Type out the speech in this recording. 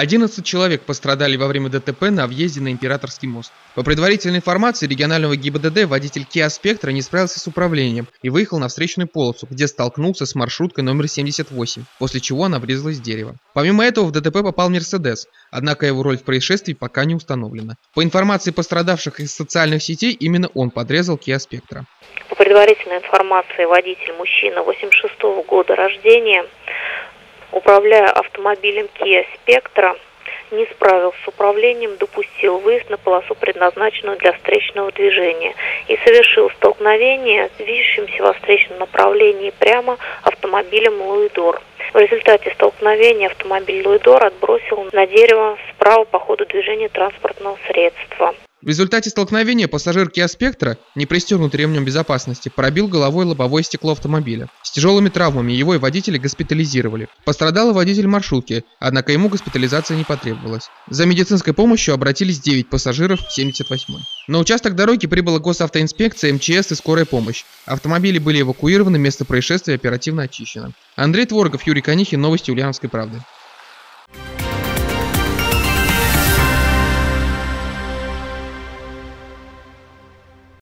11 человек пострадали во время ДТП на въезде на Императорский мост. По предварительной информации регионального ГИБДД, водитель Kia Spectra не справился с управлением и выехал на встречную полосу, где столкнулся с маршруткой номер 78, после чего она врезалась в дерево. Помимо этого в ДТП попал Мерседес, однако его роль в происшествии пока не установлена. По информации пострадавших из социальных сетей, именно он подрезал Kia Spectra. По предварительной информации, водитель мужчина 86 -го года рождения управляя автомобилем Kia Spectra, не справился с управлением, допустил выезд на полосу, предназначенную для встречного движения, и совершил столкновение с движущимся во встречном направлении прямо автомобилем Луидор. В результате столкновения автомобиль Луидор отбросил на дерево справа по ходу движения транспортного средства. В результате столкновения пассажир Kia Spectra, не пристегнутый ремнем безопасности, пробил головой лобовое стекло автомобиля. С тяжелыми травмами его и водителя госпитализировали. Пострадал водитель маршрутки, однако ему госпитализация не потребовалась. За медицинской помощью обратились 9 пассажиров 78-й. На участок дороги прибыла госавтоинспекция, МЧС и скорая помощь. Автомобили были эвакуированы, место происшествия оперативно очищено. Андрей Творгов, Юрий Конихин, Новости Ульяновской правды.